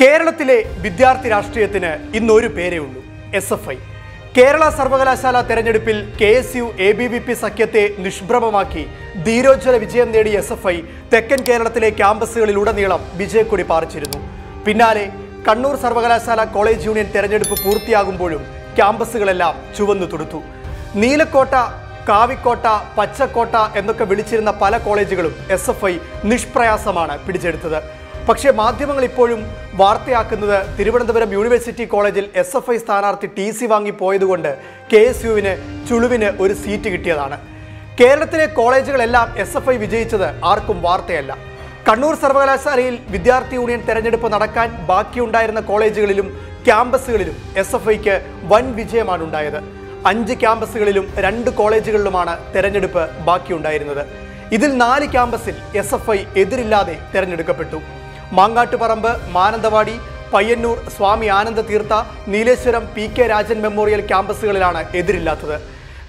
കേരളത്തിലെ വിദ്യാർത്ഥി രാഷ്ട്രീയത്തിന് ഇന്നൊരു പേരേ ഉള്ളൂ. S F I. കേരള സർവകലാശാല തെരഞ്ഞെടുപ്പിൽ K S U A B V P സഖ്യത്തെ നിഷ്പ്രഭമാക്കി ധീരോജ്വല വിജയം നേടി എസ് എഫ് ഐ തെക്കൻ കേരളത്തിലെ ക്യാമ്പസുകളിലുടനീളം വിജയക്കൊടി പാറിച്ചിരുന്നു. പിന്നാലെ കണ്ണൂർ സർവകലാശാല കോളേജ് യൂണിയൻ തെരഞ്ഞെടുപ്പ് പൂർത്തിയാകുമ്പോഴും ക്യാമ്പസുകളെല്ലാം ചുവന്നു തുടുത്തു. നീലക്കോട്ട കാവിക്കോട്ട പച്ചക്കോട്ട എന്നൊക്കെ വിളിച്ചിരുന്ന പല കോളേജുകളും എസ് എഫ് ഐ നിഷ്പ്രയാസമാണ് പിടിച്ചെടുത്തത്. പക്ഷേ മാധ്യമങ്ങൾ ഇപ്പോഴും വാർത്തയാക്കുന്നത് തിരുവനന്തപുരം യൂണിവേഴ്സിറ്റി കോളേജിൽ എസ് എഫ് ഐ സ്ഥാനാർത്ഥി ടി സി വാങ്ങി പോയതുകൊണ്ട് കെ എസ് യുവിന് ചുളുവിന് ഒരു സീറ്റ് കിട്ടിയതാണ്. കേരളത്തിലെ കോളേജുകളെല്ലാം എസ് എഫ് ഐ വിജയിച്ചത് ആർക്കും വാർത്തയല്ല. കണ്ണൂർ സർവകലാശാലയിൽ വിദ്യാർത്ഥി യൂണിയൻ തെരഞ്ഞെടുപ്പ് നടക്കാൻ ബാക്കിയുണ്ടായിരുന്ന കോളേജുകളിലും ക്യാമ്പസുകളിലും എസ് എഫ് ഐക്ക് വൻ വിജയമാണ് ഉണ്ടായത് അഞ്ച് ക്യാമ്പസുകളിലും രണ്ട് കോളേജുകളിലുമാണ് തെരഞ്ഞെടുപ്പ് ബാക്കിയുണ്ടായിരുന്നത്. ഇതിൽ നാല് ക്യാമ്പസിൽ എസ് എഫ് ഐ എതിരില്ലാതെ തെരഞ്ഞെടുക്കപ്പെട്ടു. Mangattuparamba Mananthavady Payyanur Swami Ananda Theertha Nileshwaram P K Rajan memorial ക്യാമ്പസുകളിലാണ് എതിരില്ലാത്തത്.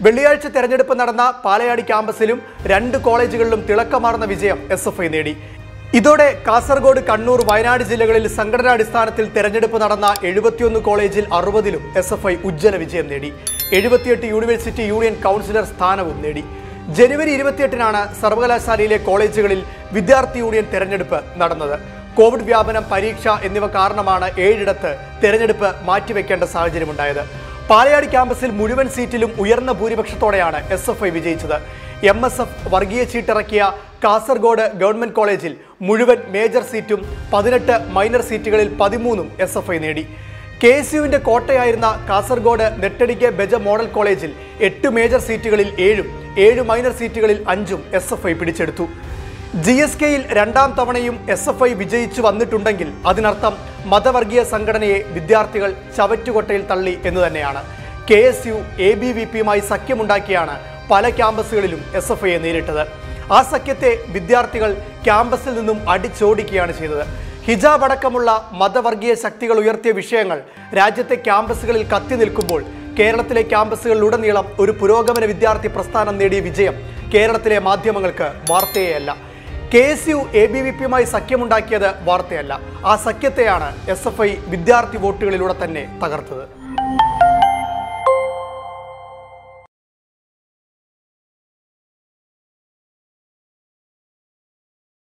വെള്ളിയാഴ്ച തെരഞ്ഞെടുപ്പ് നടന്ന പാലയാടി ക്യാമ്പസിലും രണ്ട് കോളേജുകളിലും തിളക്കമാർന്ന വിജയം എസ് എഫ് ഐ നേടി. ഇതോടെ കാസർഗോഡ് കണ്ണൂർ വയനാട് ജില്ലകളിൽ സംഘടനാടിസ്ഥാനത്തിൽ തെരഞ്ഞെടുപ്പ് നടന്ന എഴുപത്തിയൊന്ന് കോളേജിൽ അറുപതിലും എസ് എഫ് ഐ ഉജ്ജ്വല വിജയം നേടി. എഴുപത്തിയെട്ട് യൂണിവേഴ്സിറ്റി യൂണിയൻ കൗൺസിലർ സ്ഥാനവും നേടി. ജനുവരി ഇരുപത്തിയെട്ടിനാണ് സർവകലാശാലയിലെ കോളേജുകളിൽ വിദ്യാർത്ഥി യൂണിയൻ തെരഞ്ഞെടുപ്പ് നടന്നത്. കോവിഡ് വ്യാപനം പരീക്ഷ എന്നിവ കാരണമാണ് ഏഴിടത്ത് തെരഞ്ഞെടുപ്പ് മാറ്റിവെക്കേണ്ട സാഹചര്യമുണ്ടായത്. പാലയാട് ക്യാമ്പസിൽ മുഴുവൻ സീറ്റിലും ഉയർന്ന ഭൂരിപക്ഷത്തോടെയാണ് എസ് എഫ് ഐ വിജയിച്ചത്. എം എസ് എഫ് വർഗീയ ചീട്ടിറക്കിയ കാസർഗോഡ് ഗവൺമെന്റ് കോളേജിൽ മുഴുവൻ മേജർ സീറ്റും പതിനെട്ട് മൈനർ സീറ്റുകളിൽ പതിമൂന്നും എസ് എഫ് ഐ നേടി. കെ എസ് യുവിന്റെ കോട്ടയായിരുന്ന കാസർഗോഡ് നെട്ടടിക്കെ ബെജ മോഡൽ കോളേജിൽ എട്ട് മേജർ സീറ്റുകളിൽ ഏഴും ഏഴ് മൈനർ സീറ്റുകളിൽ അഞ്ചും എസ് എഫ് ഐ പിടിച്ചെടുത്തു. ജി എസ് കെയിൽ രണ്ടാം തവണയും എസ് എഫ് ഐ വിജയിച്ചു വന്നിട്ടുണ്ടെങ്കിൽ അതിനർത്ഥം മതവർഗീയ സംഘടനയെ വിദ്യാർത്ഥികൾ ചവറ്റുകൊട്ടയിൽ തള്ളി എന്ന് തന്നെയാണ്. K S U A B V പിയുമായി സഖ്യമുണ്ടാക്കിയാണ് പല ക്യാമ്പസുകളിലും എസ് എഫ് ഐയെ നേരിട്ടത്. ആ സഖ്യത്തെ വിദ്യാർത്ഥികൾ ക്യാമ്പസിൽ നിന്നും അടിച്ചോടിക്കുകയാണ് ചെയ്തത്. ഹിജാബ് അടക്കമുള്ള മതവർഗീയ ശക്തികൾ ഉയർത്തിയ വിഷയങ്ങൾ രാജ്യത്തെ ക്യാമ്പസുകളിൽ കത്തി നിൽക്കുമ്പോൾ കേരളത്തിലെ ക്യാമ്പസുകളിലുടനീളം ഒരു പുരോഗമന വിദ്യാർത്ഥി പ്രസ്ഥാനം നേടിയ വിജയം കേരളത്തിലെ മാധ്യമങ്ങൾക്ക് വാർത്തയെയല്ല. K S U A B V പിയുമായി സഖ്യമുണ്ടാക്കിയത് വാർത്തയല്ല. ആ സഖ്യത്തെയാണ് എസ് എഫ് ഐ വിദ്യാർത്ഥി വോട്ടുകളിലൂടെ തന്നെ തകർത്തത്.